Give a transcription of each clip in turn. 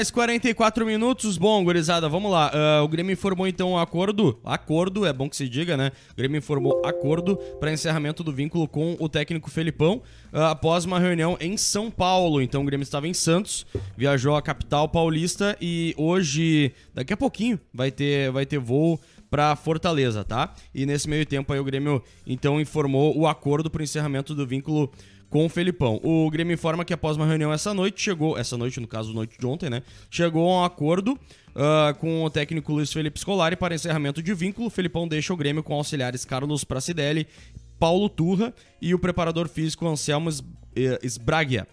mais 44 minutos. Bom, gurizada, vamos lá. Uh, o Grêmio informou então um acordo. Acordo, é bom que se diga, né? O Grêmio informou acordo para encerramento do vínculo com o técnico Felipão uh, após uma reunião em São Paulo. Então o Grêmio estava em Santos, viajou à capital paulista e hoje, daqui a pouquinho, vai ter, vai ter voo para Fortaleza, tá? E nesse meio tempo aí o Grêmio então informou o acordo para o encerramento do vínculo com o Felipão. O Grêmio informa que após uma reunião essa noite, chegou, essa noite, no caso, noite de ontem, né? Chegou a um acordo uh, com o técnico Luiz Felipe Scolari para encerramento de vínculo. O Felipão deixa o Grêmio com auxiliares Carlos Pracidelli, Paulo Turra e o preparador físico Anselmo Sbragia.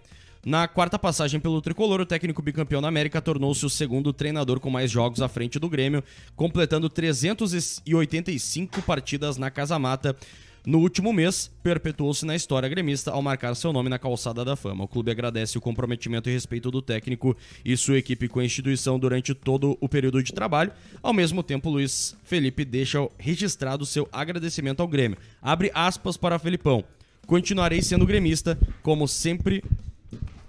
Na quarta passagem pelo tricolor, o técnico bicampeão da América tornou-se o segundo treinador com mais jogos à frente do Grêmio, completando 385 partidas na Casa Mata no último mês, perpetuou-se na história gremista ao marcar seu nome na calçada da fama. O clube agradece o comprometimento e respeito do técnico e sua equipe com a instituição durante todo o período de trabalho. Ao mesmo tempo, Luiz Felipe deixa registrado seu agradecimento ao Grêmio. Abre aspas para Felipão. Continuarei sendo gremista, como sempre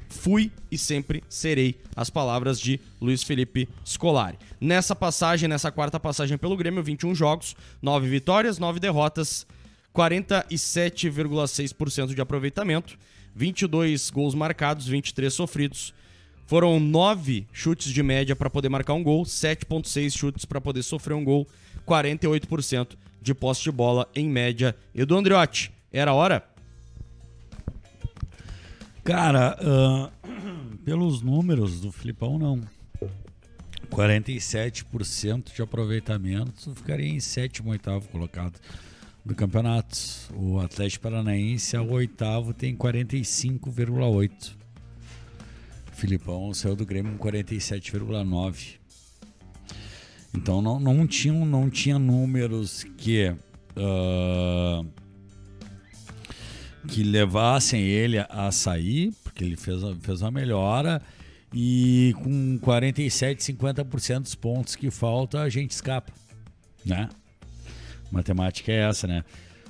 fui e sempre serei. As palavras de Luiz Felipe Scolari. Nessa passagem, nessa quarta passagem pelo Grêmio, 21 jogos, 9 vitórias, 9 derrotas, 47,6% de aproveitamento, 22 gols marcados, 23 sofridos. Foram 9 chutes de média para poder marcar um gol, 7,6 chutes para poder sofrer um gol, 48% de posse de bola em média. Edu Andriotti, era hora? Cara, uh, pelos números do Filipão, não. 47% de aproveitamento, ficaria em sétimo, oitavo colocado do campeonato. O Atlético Paranaense o oitavo, tem 45,8. Filipão saiu do Grêmio com 47,9. Então não, não, tinha, não tinha números que uh, que levassem ele a sair, porque ele fez, fez uma melhora e com 47, 50% dos pontos que falta a gente escapa, né? Matemática é essa, né?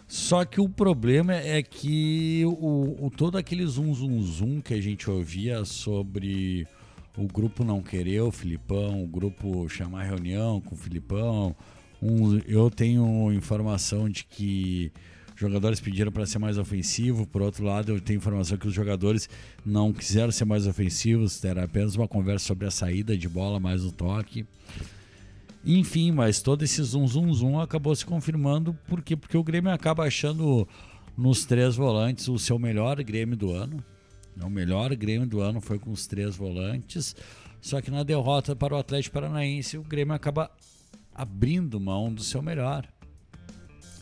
Só que o problema é que o, o, todo aquele zum zum zum que a gente ouvia sobre o grupo não querer o Filipão, o grupo chamar reunião com o Filipão. Um, eu tenho informação de que jogadores pediram para ser mais ofensivo. Por outro lado, eu tenho informação que os jogadores não quiseram ser mais ofensivos. Era apenas uma conversa sobre a saída de bola, mais o toque. Enfim, mas todo esse zum zum zum acabou se confirmando por quê? Porque o Grêmio acaba achando nos três volantes o seu melhor Grêmio do ano. O melhor Grêmio do ano foi com os três volantes. Só que na derrota para o Atlético Paranaense, o Grêmio acaba abrindo mão do seu melhor.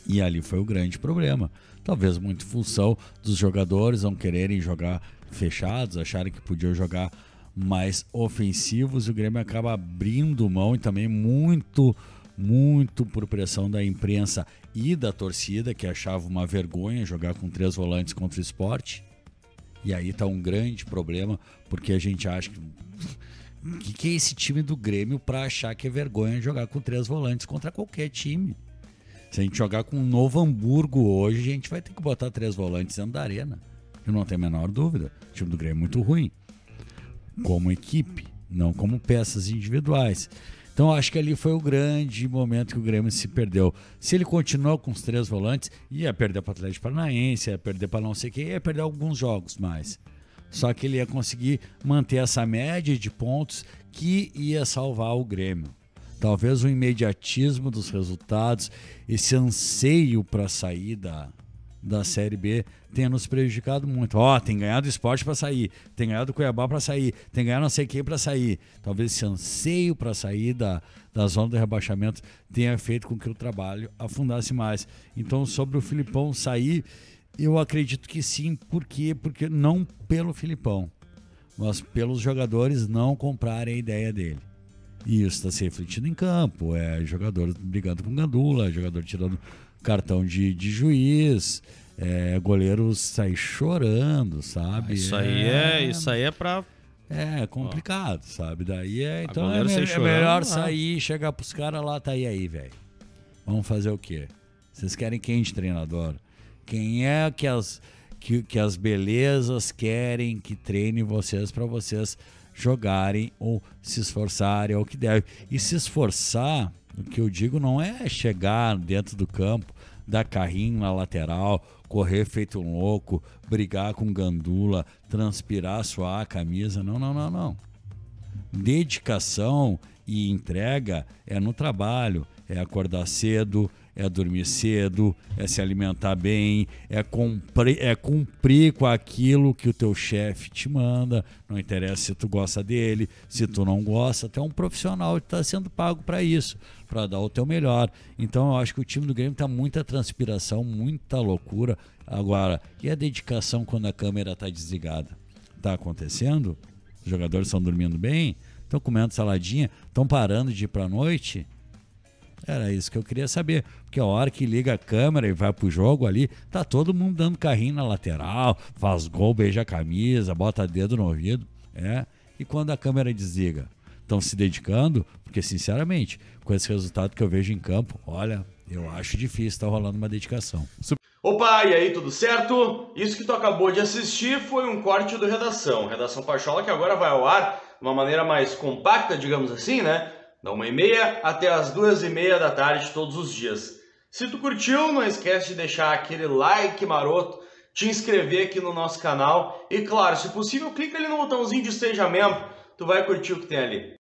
E ali foi o grande problema. Talvez muito função dos jogadores não quererem jogar fechados, acharem que podiam jogar mais ofensivos. E o Grêmio acaba abrindo mão e também muito, muito por pressão da imprensa e da torcida, que achava uma vergonha jogar com três volantes contra o esporte. E aí tá um grande problema, porque a gente acha que. Que, que é esse time do Grêmio para achar que é vergonha jogar com três volantes contra qualquer time? Se a gente jogar com um Novo Hamburgo hoje, a gente vai ter que botar três volantes dentro da arena. Eu não tenho a menor dúvida. O time do Grêmio é muito ruim como equipe, não como peças individuais. Então acho que ali foi o grande momento que o Grêmio se perdeu. Se ele continuou com os três volantes, ia perder para o Atlético Paranaense, ia perder para não sei quem, ia perder alguns jogos mais. Só que ele ia conseguir manter essa média de pontos que ia salvar o Grêmio. Talvez o imediatismo dos resultados, esse anseio para sair da, da Série B tenha nos prejudicado muito. Ó, oh, tem ganhado esporte para sair, tem ganhado Cuiabá para sair, tem ganhado não sei quem para sair. Talvez esse anseio para sair da, da zona de rebaixamento tenha feito com que o trabalho afundasse mais. Então, sobre o Filipão sair, eu acredito que sim. Por quê? Porque não pelo Filipão, mas pelos jogadores não comprarem a ideia dele. E isso está se refletindo em campo. É jogador brigando com Gandula, jogador tirando cartão de, de juiz, é, goleiro sai chorando, sabe? Isso aí é, é isso aí é para é complicado, Ó. sabe? Daí é, então é, me, é, melhor sair, chegar pros caras lá, tá aí aí, velho. Vamos fazer o quê? Vocês querem quem de treinador? Quem é que as, que, que as belezas querem que treine vocês para vocês jogarem ou se esforçarem ou que deve. E se esforçar, o que eu digo não é chegar dentro do campo, dar carrinho na lateral, correr feito um louco, brigar com gandula, transpirar, suar a camisa. Não, não, não, não. Dedicação e entrega é no trabalho, é acordar cedo, é dormir cedo, é se alimentar bem, é cumprir, é cumprir com aquilo que o teu chefe te manda. Não interessa se tu gosta dele, se tu não gosta, tu é um profissional que está sendo pago para isso, para dar o teu melhor. Então eu acho que o time do Grêmio está muita transpiração, muita loucura. Agora, e a dedicação quando a câmera está desligada? Está acontecendo? Os jogadores estão dormindo bem? Estão comendo saladinha? Estão parando de ir para a noite? Era isso que eu queria saber. Porque a hora que liga a câmera e vai pro jogo ali, tá todo mundo dando carrinho na lateral, faz gol, beija a camisa, bota dedo no ouvido. É. E quando a câmera desliga? Estão se dedicando? Porque, sinceramente, com esse resultado que eu vejo em campo, olha, eu acho difícil estar tá rolando uma dedicação. Opa, e aí, tudo certo? Isso que tu acabou de assistir foi um corte do Redação. Redação Pachola que agora vai ao ar de uma maneira mais compacta, digamos assim, né? Da 1h30 até as 2h30 da tarde todos os dias. Se tu curtiu, não esquece de deixar aquele like maroto, te inscrever aqui no nosso canal e claro, se possível, clica ali no botãozinho de seja membro, tu vai curtir o que tem ali.